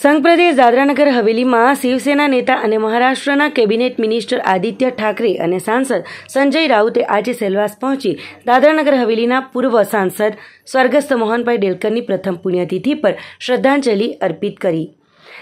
સંઘપ્રદેશ દાદરાનગર હવેલીમાં શિવસેના નેતા અને મહારાષ્ટ્રના કેબિનેટ મિનિસ્ટર આદિત્ય ઠાકરે અને સાંસદ સંજય રાઉતે આજે સેલવાસ પહોંચી દાદરાનગર હવેલીના પૂર્વ સાંસદ સ્વર્ગસ્થ મોહનભાઈ ડેલકરની પ્રથમ પુણ્યતિથિ પર શ્રદ્ધાંજલિ અર્પિત કરી.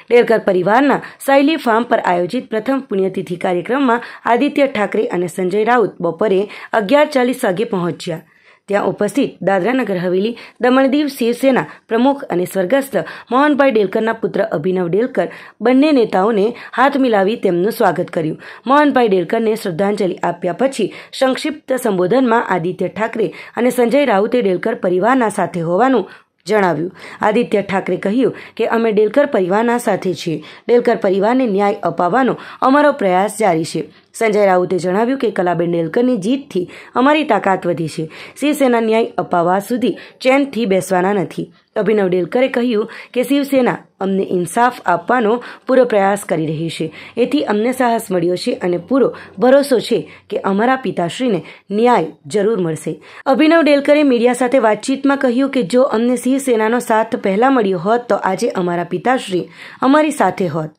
ડેલકર પરિવારના સાયલી ફાર્મ પર આયોજિત પ્રથમ પુણ્યતિથિ કાર્યક્રમમાં આદિત્ય ઠાકરે અને સંજય રાઉત બપોરે અગિયાર ચાલીસ વાગે પહોંચ્યા. ત્યાં ઉપસ્થિત દાદરાનગર હવેલી, દમણદીવ શિવસેના પ્રમુખ અને સ્વર્ગસ્થ મોહનભાઈ ડેલકરના પુત્ર અભિનવ ડેલકર બંને નેતાઓને હાથ મિલાવી તેમનું સ્વાગત કર્યું. મોહનભાઈ ડેલકરને શ્રદ્ધાંજલિ આપ્યા પછી સંક્ષિપ્ત સંબોધનમાં આદિત્ય ઠાકરે અને સંજય રાઉતે ડેલકર પરિવારના સાથે હોવાનું જણાવ્યું. આદિત્ય ઠાકરે કહ્યું કે, અમે ડેલકર પરિવારના સાથે છીએ. ડેલકર પરિવારને ન્યાય અપાવવાનો અમારો પ્રયાસ જારી છે. સંજય રાઉતે જણાવ્યું કે કલાબેન નેલકરની જીતથી અમારી તાકાત વધી છે. શિવસેના ન્યાય અપાવવા સુધી ચેનથી બેસવાના નથી. અભિનવ ડેલકરે કહ્યું કે શિવસેના અમને ઇન્સાફ આપવાનો પૂરો પ્રયાસ કરી રહી છે. એથી અમને સાહસ મળ્યો છે અને પૂરો ભરોસો છે કે અમારા પિતાશ્રીને ન્યાય જરૂર મળશે. અભિનવ ડેલકરે મીડિયા સાથે વાતચીતમાં કહ્યું કે જો અમને શિવસેનાનો સાથ પહેલાં મળ્યો હોત તો આજે અમારા પિતાશ્રી અમારી સાથે હોત.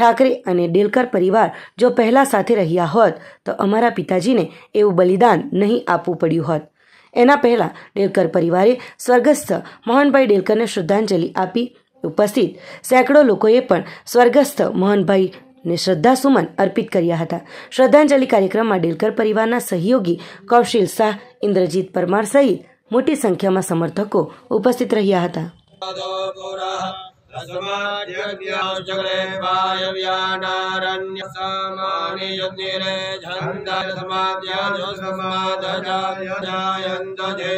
ઠાકરે અને ડેલકર પરિવાર જો પહેલાં સાથે રહ્યા હોત, તો અમારા પિતાજીને એવું બલિદાન નહીં આપવું પડ્યું હોત. એના પહેલાં ડેલકર પરિવારે સ્વર્ગસ્થ મોહનભાઈ ડેલકરને શ્રદ્ધાંજલિ આપી ઉપસ્થિત સેંકડો લોકોએ પણ સ્વર્ગસ્થ મોહનભાઈ ને શ્રદ્ધાસુમન અર્પિત કર્યા હતા. શ્રદ્ધાંજલિ કાર્યક્રમમાં ડેલકર પરિવારના સહયોગી કૌશિલ શાહ, ઇન્દ્રજીત પરમાર સહિત મોટી સંખ્યામાં સમર્થકો ઉપસ્થિત રહ્યા હતા. अस्माद्यज्ञाचक्रे वायव्यानारण्य समानि यन्दिरे झन्दसमाद्याजो समादजायन्त जे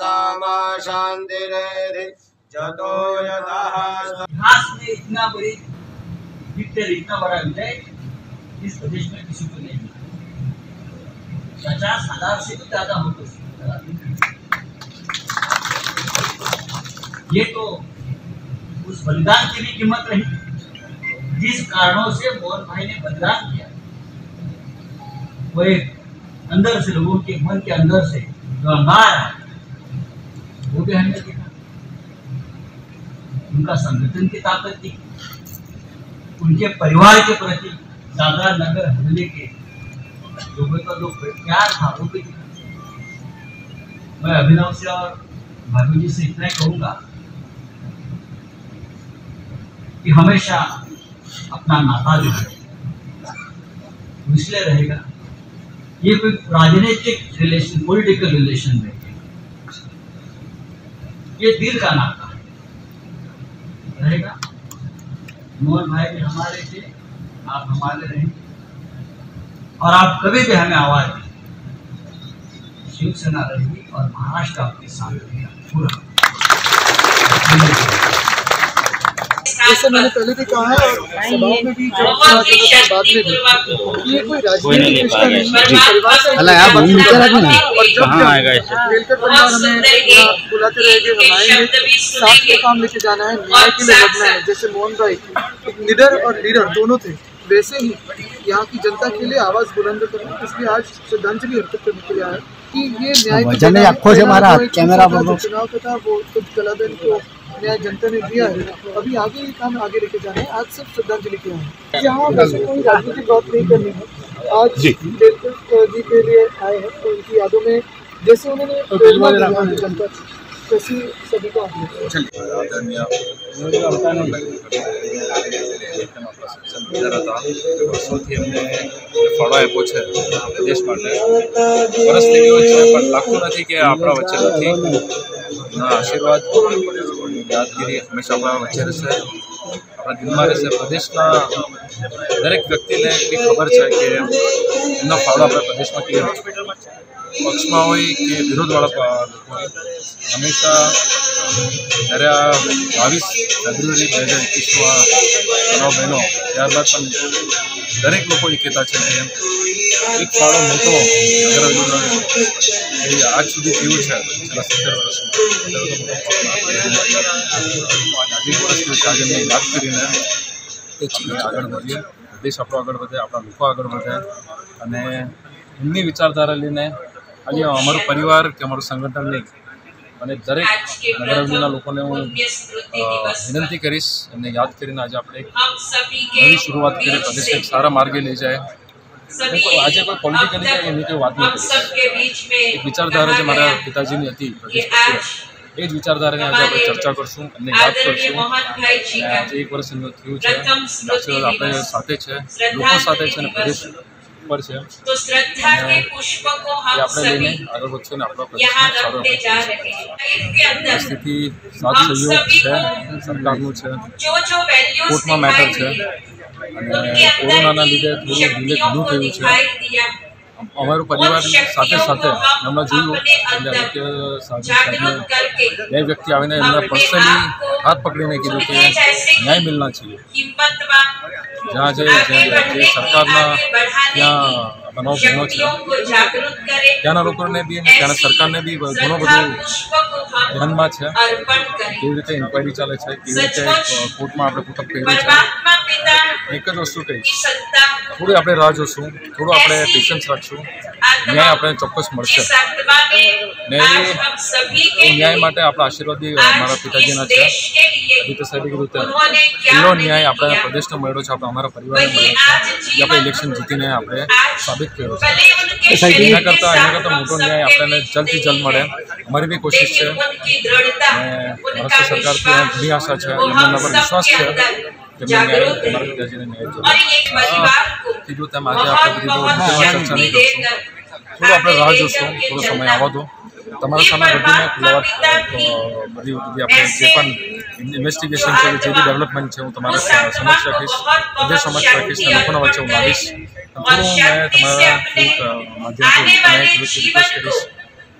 सामा शान्तिरेधि जतो यतः इतना बड़ी इतना बड़ा विजय इस प्रदेश में किसी को नहीं मिला पचास हज़ार से भी ज़्यादा होते ये तो उस बलिदान की भी कीमत रही। जिस कारणों से मोहन भाई ने बलिदान किया। वो एक अंदर से लोगों के मन के अंदर से जो अंगार है। वो भी हमने देखा। उनका संगठन की ताकत थी। उनके परिवार के प्रति दादरा नगर हवेली के लोगों का जो प्यार था वो भी मैं अभिनव से और भाभी जी से इतना ही कहूँगा कि हमेशा अपना नाता जो है इसलिए रहेगा। ये कोई राजनीतिक रिलेशन पॉलिटिकल रिलेशन नहीं है। ये दिल का नाता रहेगा? मोहन भाई भी हमारे थे आप हमारे रहेंगे। और आप कभी भी हमें आवाज़ दें। शिवसेना रहेगी और महाराष्ट्र आपके साथ रहेगा पूरा। जैसे मैंने पहले भी कहा है और सभाओं में भी जब बाद में भी। ये कोई राजनीतिक रिश्ता नहीं है। और जब परिवार हमें बुलाते रहेंगे हम आएँगे साथ में काम लेके जाना है न्याय के लिए लड़ना है। जैसे मोहन भाई एक निडर और लीडर दोनों थे वैसे ही यहाँ की जनता के लिए आवाज़ बुलंद करना इसलिए आज श्रद्धांजलि अर्पित करने के लिए आए? कि ये न्याय आँखों से मारा, कैमरा जो चुनाव का था वो खुद को न्याय जनता ने दिया है। अभी आगे ये काम आगे लेके जाना है। आज सिर्फ़ श्रद्धांजलि के हैं। यहाँ वैसे कोई राजनीतिक बात नहीं करनी है आज जी। के लिए आए हैं तो उनकी यादों में जैसे उन्होंने की जनता सभी को आगे ગુજારા હતા વર્ષોથી એમને ફાળો આપ્યો છે દેશ માટે પરિસ્થિતિઓ છે પણ લાગતું નથી કે આપણા વચ્ચે નથી. આશીર્વાદ યાદગીરી હંમેશા આપણા વચ્ચે રહેશે. આપણા દિલમાં રહેશે. પ્રદેશના દરેક વ્યક્તિને એટલી ખબર છે કે એમનો ફાળો આપણા પ્રદેશમાં કેવો પક્ષમાં હોય કે વિરોધવાળા લોકો હંમેશા જ્યારે આ બાવીસ ફેબ્રુઆરી બે હજાર એકવીસમાં બનાવ બહેનો ત્યારબાદ પણ દરેક લોકો કહેતા છે એમ એક ફાળો મોટો એ આજ સુધી થયું છે. છેલ્લા સત્તર વર્ષમાં. આજે યાદ કરીને આગળ વધીએ. દેશ આપણો આગળ વધે આપણા લોકો આગળ વધે. અને એમની વિચારધારા લઈને અહીંયા અમારું પરિવાર કે અમારું સંગઠન નહીં અને દરેક નગર હવેલીના લોકોને હું અ, વિનંતી કરીશ એમને યાદ કરીને આજે આપણે એક નવી શરૂઆત કરીએ પ્રદેશને એક સારા માર્ગે લઈ જાય હું કોઈ- આજે કોઈ પોલિટિકલી કે એની કોઈ વાત નહીં કરીશ એક વિચારધારા જે મારા પિતાજીની હતી પ્રદેશ પ્રત્યે એ જ વિચારધારાની આજે આપણે ચર્ચા કરશું એમને યાદ કરશું અને આજે એક વર્ષ એમનું થયું છે આશીર્વાદ આપણે સાથે છે લોકો સાથે છે અને પ્રદેશ પર છે तो श्रद्धा के पुष्प को એ हम આપણે લઈને सभी આગળ વધશું અને આપણા यहाँ પ્રદેશને સારો रखते जा રાખીશું. रहे हैं इनके अंदर સ્થિતિ સાથ સહયોગ છે સરકારનું છે जो जो वैल्यूज કોર્ટમાં મેટર છે उनके અને अंदर કોરોનાના की લીધે થોડું ડિલે शक्तियों ઘણું को થયું છે दिखाई दिया અમારું પરિવાર સાથે સાથે એમણે જોયું એટલે કે સાહેબ સાહેબને जागरूक करके બે વ્યક્તિ આવીને એમને પર્સનલી હાથ પકડીને કીધું કે ન્યાય મિલના चाहिए हिम्मतवान જ્યાં જે સરકારના ત્યાં બનાવ બન્યો છે. ત્યાંના લોકોને બી અને ત્યાંના સરકારને બી ઘણું બધું ધ્યાનમાં છે. કેવી રીતે ઇન્ક્વાયરી ચાલે છે કેવી રીતે કોર્ટમાં આપણે પુટક પહેર્યું છે. એક જ વસ્તુ કહીશ થોડું આપણે રાહ જોશું થોડું આપણે પેશન્સ રાખશું. ન્યાય આપણે ચોક્કસ મળશે. ને એ ન્યાય માટે આપણા આશીર્વાદી મારા પિતાજીના છે. રીતે સાહેબે કીધું ત્યાં એનો ન્યાય આપણે પ્રદેશને મળ્યો છે આપણે અમારા પરિવારને મળ્યો છે. આપણે ઇલેક્શન જીતીને આપણે સાબિત કર્યો છે. એના કરતાં એના કરતાં મોટો ન્યાય આપણને જલ્દથી જલ્દ મળે. અમારી બી કોશિશ છે. અને ભારત સરકારથી ઘણી આશા છે એમના પર વિશ્વાસ છે કીધું તેમ આજે આપણે બધી ચર્ચા થોડો આપણે રાહ જોશું થોડો સમય આવો તો તમારા સામે બધીને ખુલ્લાવાર બધી બધી આપણે જે પણ ઇન્વેસ્ટિગેશન છે જે બી ડેવલપમેન્ટ છે હું તમારા સમક્ષ રાખીશ બધે સમક્ષ રાખીશ અને લોકોના વચ્ચે હું લાવીશ થોડું મેં તમારા માધ્યમથી મેં રિક્વેસ્ટ કરીશ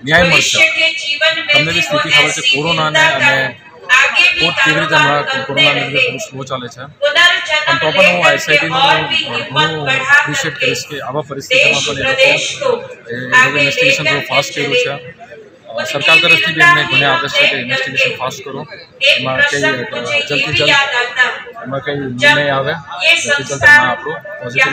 ન્યાય મળશે તમને બી સ્થિતિ ખબર છે કોરોનાને અને કોર્ટ કેવી રીતે હમણાં કોરોનાને લીધે સ્લો ચાલે છે પણ તો પણ હું આઈસીઆઈટીનું ઘણું એપ્રિશિએટ કરીશ કે આવા પરિસ્થિતિમાં પણ એ લોકો ઇન્વેસ્ટિગેશન થોડું ફાસ્ટ કર્યું છે सरकार तरफ़ से भी हमें घुने आदेश है इन्वेस्टिगेशन फास्ट करो। हमारे कई जल्द से जल्द हमारे कई निर्णय आवे जल्द से जल्द हम आपको पॉजिटिव